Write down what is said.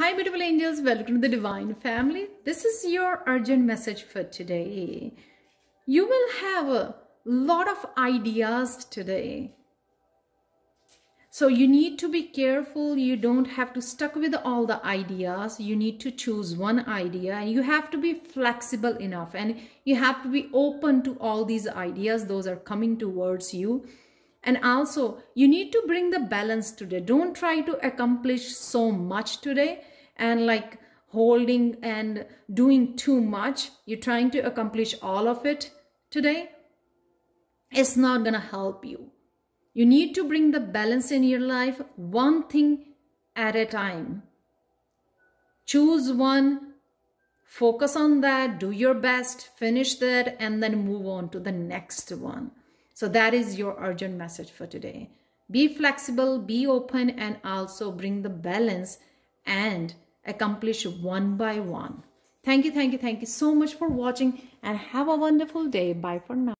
Hi, beautiful angels. Welcome to the Divine Family. This is your urgent message for today. You will have a lot of ideas today. So you need to be careful. You don't have to stuck with all the ideas. You need to choose one idea and you have to be flexible enough and you have to be open to all these ideas. Those are coming towards you and also, you need to bring the balance today. Don't try to accomplish so much today and like holding and doing too much. You're trying to accomplish all of it today. It's not going to help you. You need to bring the balance in your life, one thing at a time. Choose one, focus on that, do your best, finish that, and then move on to the next one. So that is your urgent message for today. Be flexible, be open, and also bring the balance and accomplish one by one. Thank you, thank you, thank you so much for watching and have a wonderful day. Bye for now.